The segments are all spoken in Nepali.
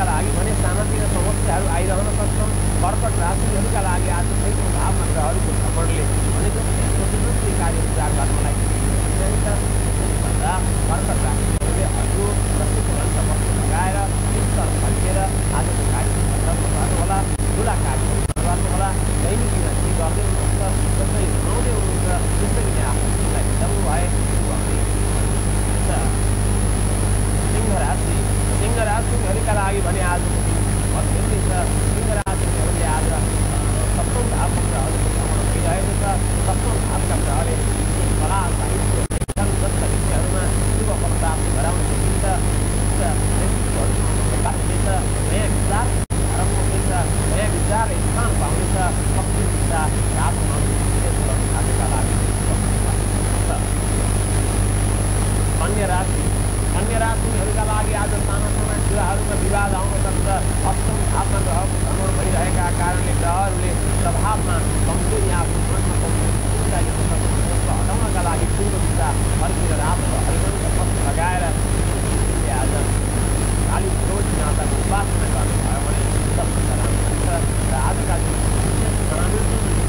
उद्योगका लागि भने सामान्य समस्याहरू आइरहन सक्छन्। कर्कट राशिहरूका लागि आजकै भावना ग्रहहरूको भ्रमणले भनेको कार्य उपचार गर्नलाई। भन्दा कर्कट राशिहरूले हरियो लगाएर फर्केर आज विवाद आउनसक्छ अक्षमतामा ग्रह भ्रमण भइरहेका कारणले ग्रहहरूले प्रभावमा कमजोरी आफ्नो मनमा कमजोरीलाई हटाउनका लागि पूर्व दिशा फर्केर रातो हरिवंश पक्ष लगाएर आज काली रोज माताको उपासना गर्नुभयो भने सबभन्दा राम्रो हुन्छ र आजका दिन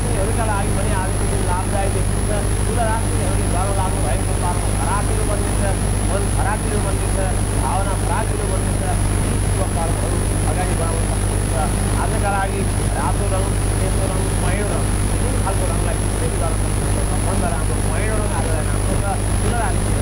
राख्नेहरूका लागि पनि आजको दिन लाभदायक देखिन्छ ठुला राख्नेहरूले घरमा लाग्नु भएको पालन फराकिलो बनिन्छ मन फराकिलो बनिन्छ भावना फराकिलो बनिन्छ यी शुभ अगाडि बढाउन सक्नुहुन्छ आजका लागि रातो रङ सेतो रङ पहेँडो रङ जुन खालको रङलाई गर्न सक्नुहुन्छ सबभन्दा राम्रो पहेँडो रङ आजलाई राम्रो छ ठुला राख्ने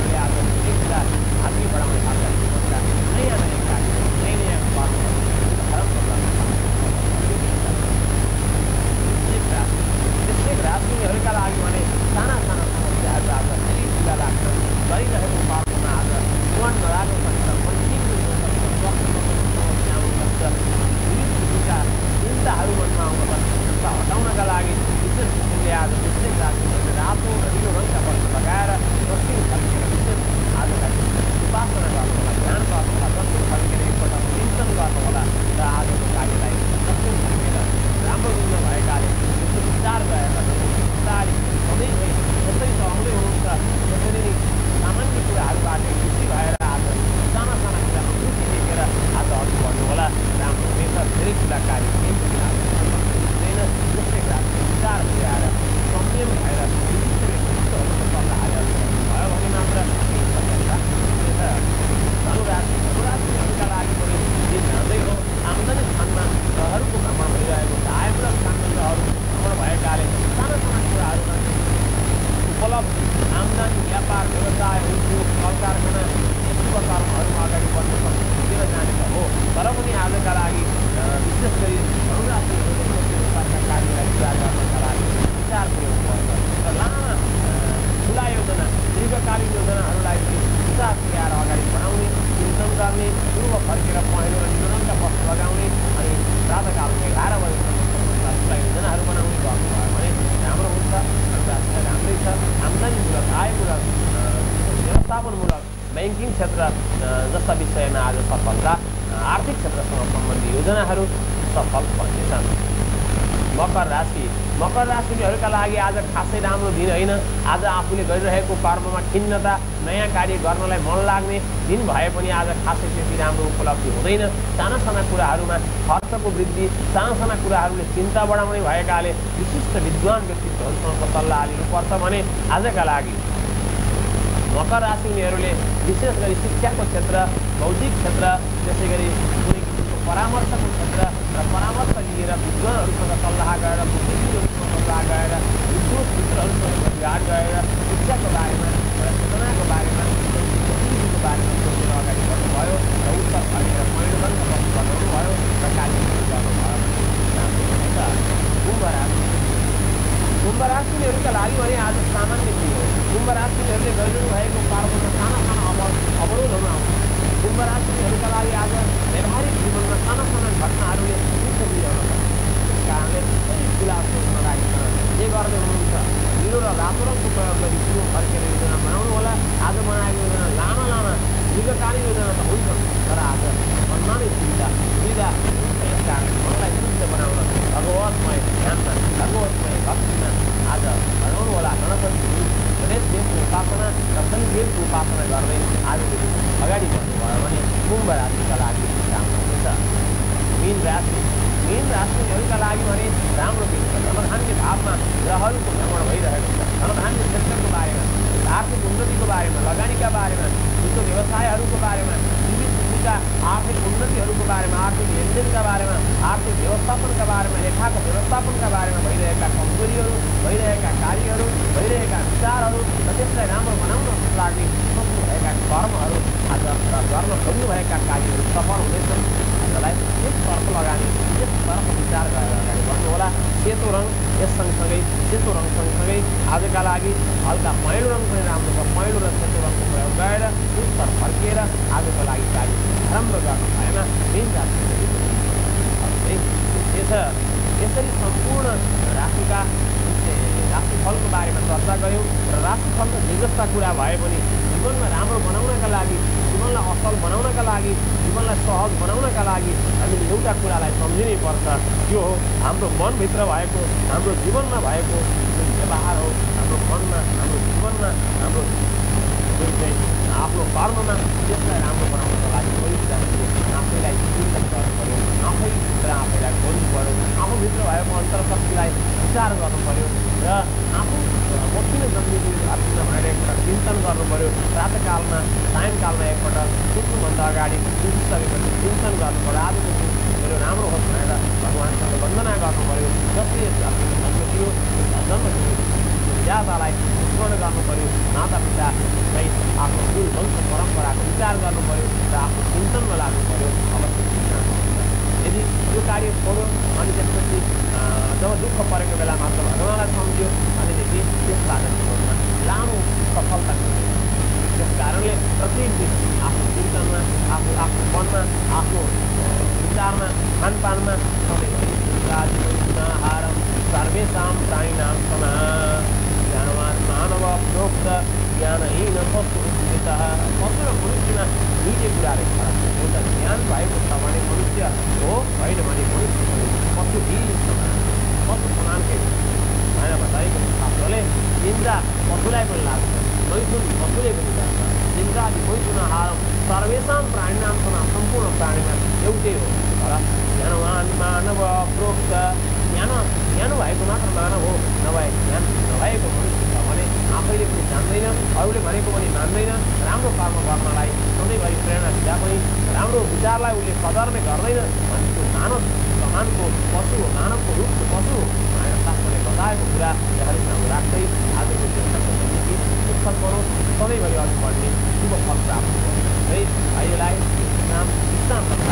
ब्याङ्किङ क्षेत्र जस्ता विषयमा आज सफलता आर्थिक क्षेत्रसँग सम्बन्धी योजनाहरू सफल बन्नेछन् मकर राशि मकर राशिहरूका लागि आज खासै राम्रो दिन होइन आज आफूले गरिरहेको कर्ममा खिन्नता नयाँ कार्य गर्नलाई मन लाग्ने दिन भए पनि आज खासै त्यति राम्रो उपलब्धि हुँदैन साना साना कुराहरूमा खर्चको वृद्धि साना साना कुराहरूले चिन्ता बढाउने भएकाले विशिष्ट विद्वान व्यक्तित्वहरूसँग सल्लाह लिनुपर्छ भने आजका लागि मकर राशि विशेष गरी शिक्षाको क्षेत्र बौद्धिक क्षेत्र त्यसै गरी कुनै किसिमको परामर्शको क्षेत्र र परामर्श लिएर विद्वानहरूसँग सल्लाह गरेर बुद्धिजीवीहरूसँग सल्लाह गरेर उद्योग मित्रहरूसँग भेटघाट गरेर शिक्षाको बारेमा र चेतनाको बारेमा गतिविधिको बारेमा सोचेर अगाडि बढ्नुभयो र उत्तर फर्केर बस्नु बनाउनुभयो र कार्यक्रम गर्नुभयो कुम्भ राशि कुम्भ राशिहरूका लागि भने आज सामान्य दिन हो कुम्भ राशिहरूले गरिरहनु भएको कर्ममा साना साना अब अवरोधहरू आउँछ कुम्भ राशिहरूका लागि आज व्यावहारिक जीवनमा साना साना घटनाहरूले दुःख दिइरहनु त्यस कारणले कति ठुला सोच्न लागेको के गर्दै हुनुहुन्छ निलो र रातो रङको प्रयोग गरी ठुलो फर्केर योजना बनाउनु होला आज बनाएको योजना लामा लामा दीर्घकालीन योजना त हुन्छ तर आज सम्मानित सुविधा सुविधा यस कारण मनलाई शुद्ध बनाउन भगवतमय ध्यानमा भगवतमय भक्तिमा आज बनाउनु होला गणपति गणेश देवको उपासना र शनिदेवको उपासना गर्दै आजको दिन अगाडि बढ्नुभयो भने कुम्भ राशिका लागि राम्रो हुनेछ। मिन राशि। मिन राशिहरूका लागि भने राम्रो दिन छ धनधान्य भावमा ग्रहहरूको भ्रमण भइरहेको छ। धनधान्य क्षेत्रको बारेमा आर्थिक उन्नतिको बारेमा लगानीका बारेमा जुन व्यवसायहरूको बारेमा जीविका आर्थिक उन्नतिहरूको बारेमा आर्थिक लेनदेनका बारेमा आर्थिक व्यवस्थापनका बारेमा लेखाको व्यवस्थापनका बारेमा भइरहेका कमजोरीहरू भइरहेका कार्यहरू भइरहेका विचारहरू र त्यसलाई राम्रो बनाउन लागि सोच्नुभएका कर्महरू आज गर्न खोज्नुभएका कार्यहरू सफल हुनेछन्। आजलाई यसतर्फ लगानी यसतर्फ विचार गरेर अगाडि बढ्नुहोला सेतो रङ यस सँगसँगै सेतो रङ सँगसँगै आजका लागि हल्का पहेँलो रङ पनि राम्रो छ पहेँलो र सेतो रङको प्रयोग गरेर उत्तर फर्किएर आजको लागि कार्य राम्रो गर्नु भएन राशि यसरी सम्पूर्ण राशिका राशिफलको बारेमा चर्चा गऱ्यौँ र राशिफलको जे जस्ता कुरा भए पनि जीवनमा राम्रो बनाउनका लागि जीवनलाई असल बनाउनका लागि जीवनलाई सहज बनाउनका लागि हामीले एउटा कुरालाई सम्झिनै पर्छ। त्यो हो हाम्रो मनभित्र भएको हाम्रो जीवनमा भएको जुन व्यवहार हो हाम्रो मनमा हाम्रो जीवनमा हाम्रो जुन चाहिँ आफ्नो कर्ममा त्यसलाई राम्रो बनाउनको लागि पहिलो आफैलाई चिन्तन गर्नु पऱ्यो आफैभित्र आफैलाई खोज्नु पऱ्यो आफूभित्र भएको अन्तर्शक्तिलाई विचार गर्नु पऱ्यो र आफू मसिनो जन्मिने धरतीमा भइरहेको कुरा चिन्तन गर्नु पऱ्यो प्रातकालमा सायङ्कालमा एकपल्ट सुत्नुभन्दा अगाडि उठिसकेपछि चिन्तन गर्नु पऱ्यो आजको दिन मेरो राम्रो होस् भनेर भगवान्सँग वन्दना गर्नु पऱ्यो जसले यस धरतीमा जन्म दियो ज्यादालाई स्मरण गर्नु पऱ्यो माता पिता सहित आफ्नो कुल वंश परम्पराको विचार गर्नु पऱ्यो र आफ्नो चिन्तनमा लाग्नु पऱ्यो अवश्य यदि यो कार्य छोड्यो अनि त्यसपछि जब दुःख परेको बेलामा त भगवान्लाई सम्झ्यो भनेदेखि त्यसबाट जीवनमा लामो सफलता त्यस कारणले प्रत्येक दिन आफ्नो चिन्तनमा आफू आफ्नो मनमा आफ्नो विचारमा खानपानमा प्रोक्त ज्ञानहीन पशु स्मृतः पशु र मनुष्यमा दुइटै कुराहरू छ ज्ञान भएको छ भने मनुष्य हो होइन भने मनुष्य पशु समान पशु समानकै होइन बताएको शास्त्रले निन्दा पशुलाई पनि लाग्छ मैथुन पशुले पनि लाग्छ निन्दादि मैथुन हार सर्वेषां प्राणीनां समा सम्पूर्ण प्राणीमा एउटै हो तर ज्ञानवान मानव प्रोक्त ज्ञान ज्ञान भएको मात्र मानव हो नभए ज्ञान नभएको मनुष्य आफैले पनि जान्दैन अरूले भनेको पनि मान्दैन। राम्रो कर्म गर्नलाई सधैँभरि प्रेरणा दिँदा पनि राम्रो विचारलाई उसले कदर नै गर्दैन भने त्यो मानव समानको पशु हो मानवको रूपको पशु हो भनेर शास्त्रले बताएको कुरा यहाँले राख्दै आजको बनोस् सधैँभरि अघि बढ्ने शुभ फल प्राप्त है भाइलाई नाम इस्लाम